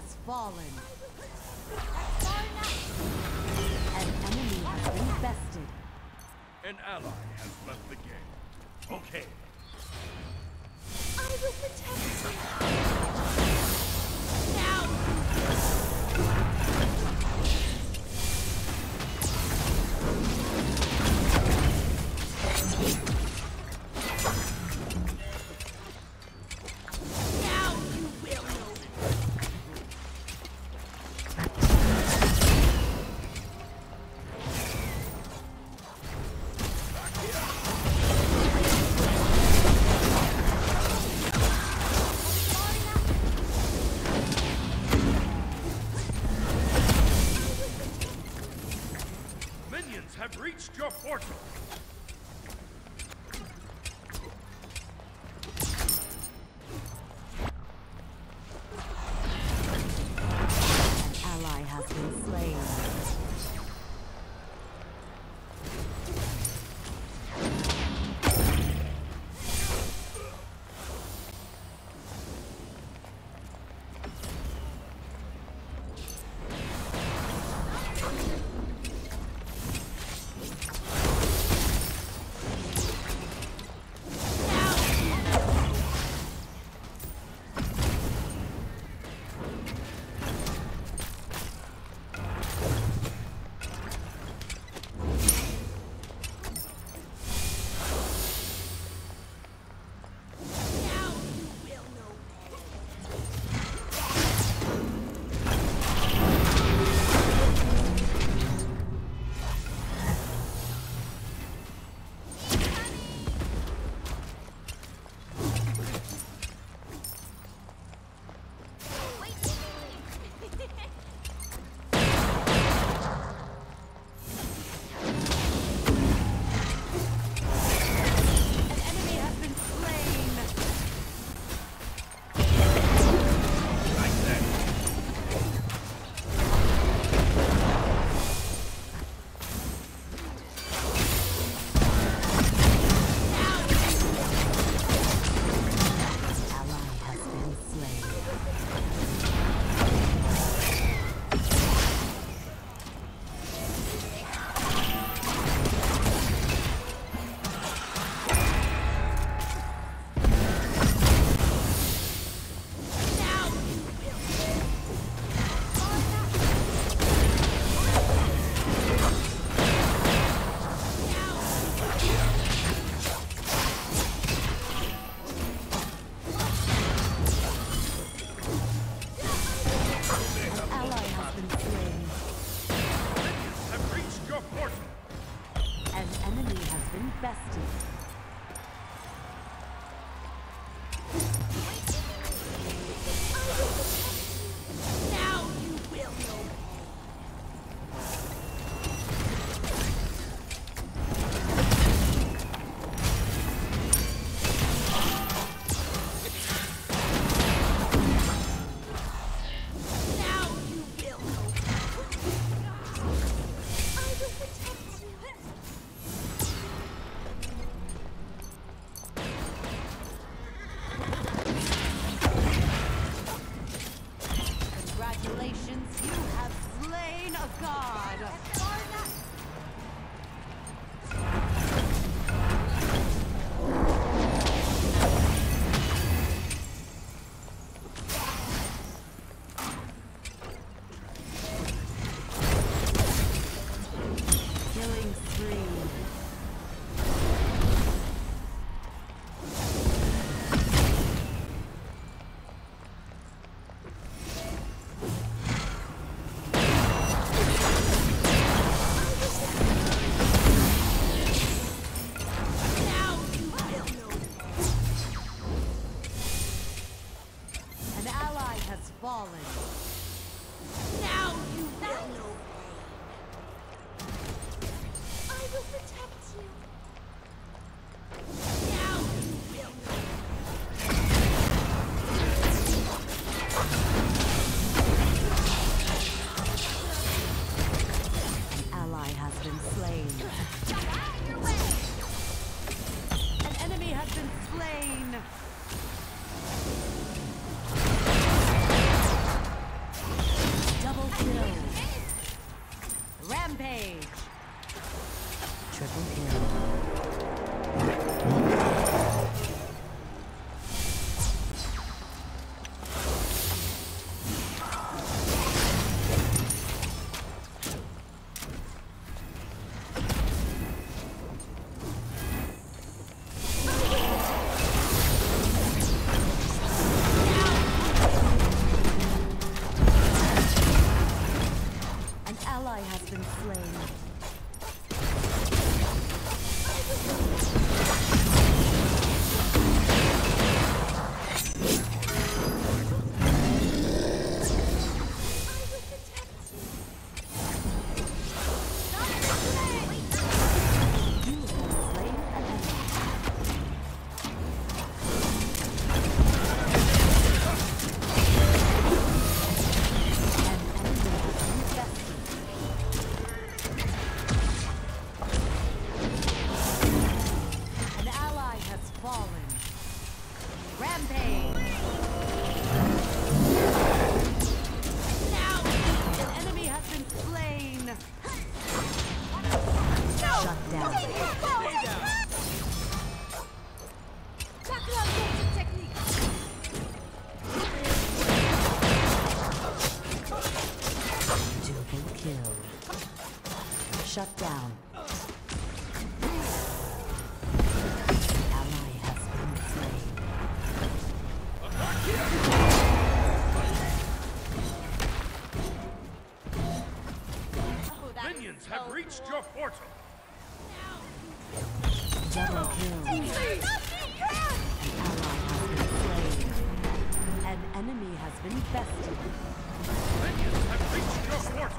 has fallen. An enemy has been bested. An ally has left the game. Okay. I will protect you. 十辆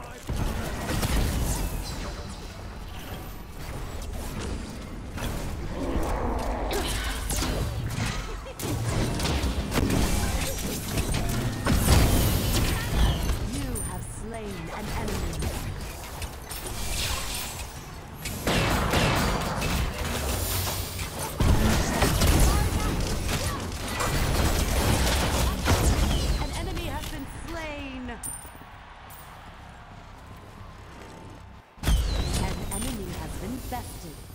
bested.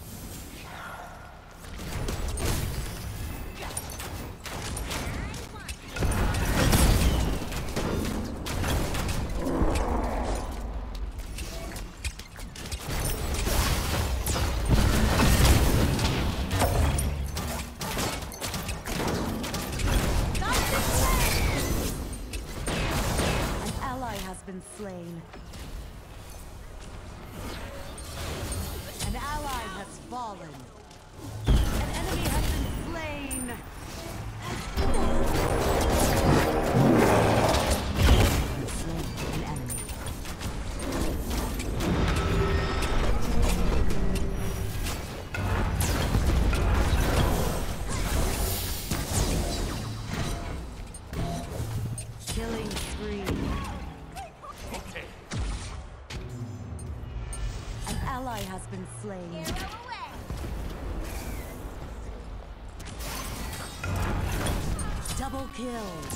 Kill.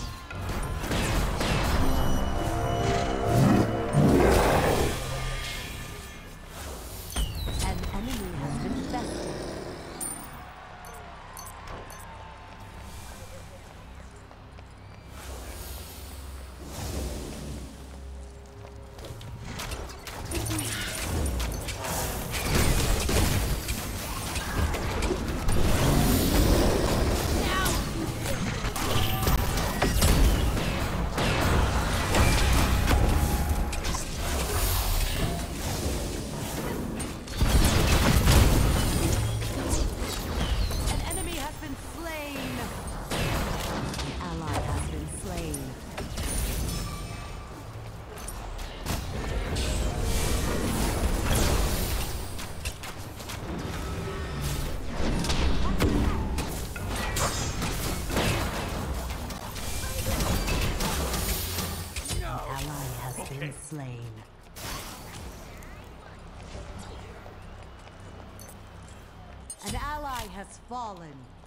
Has fallen.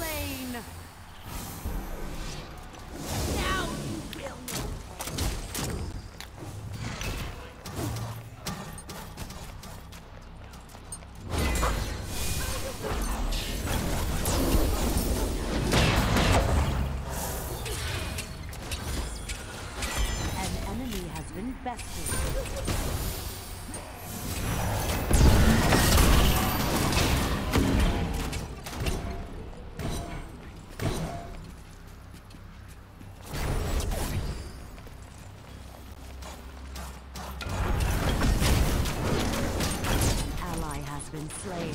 Lane. has been slain.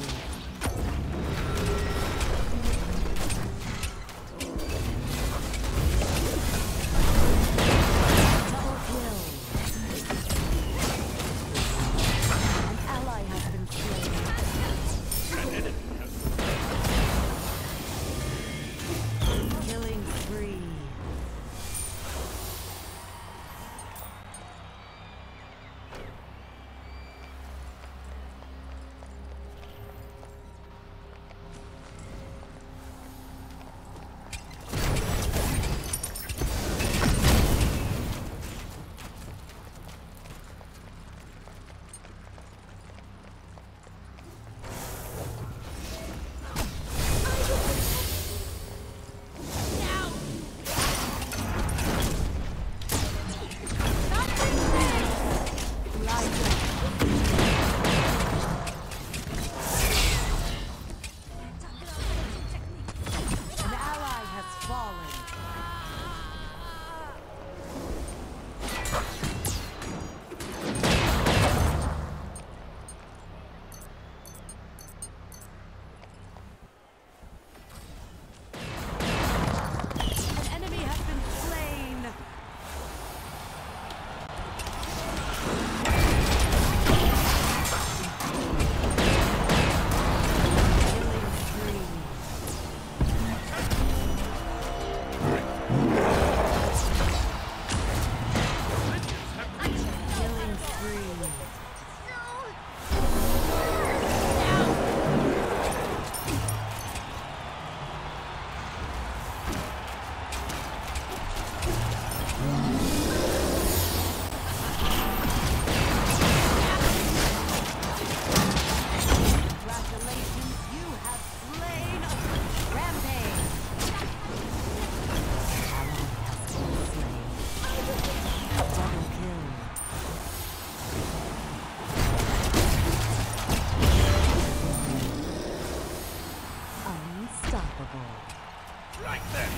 Like that.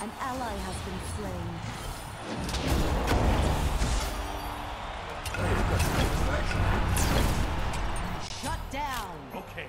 An ally has been slain. Shut down. Okay.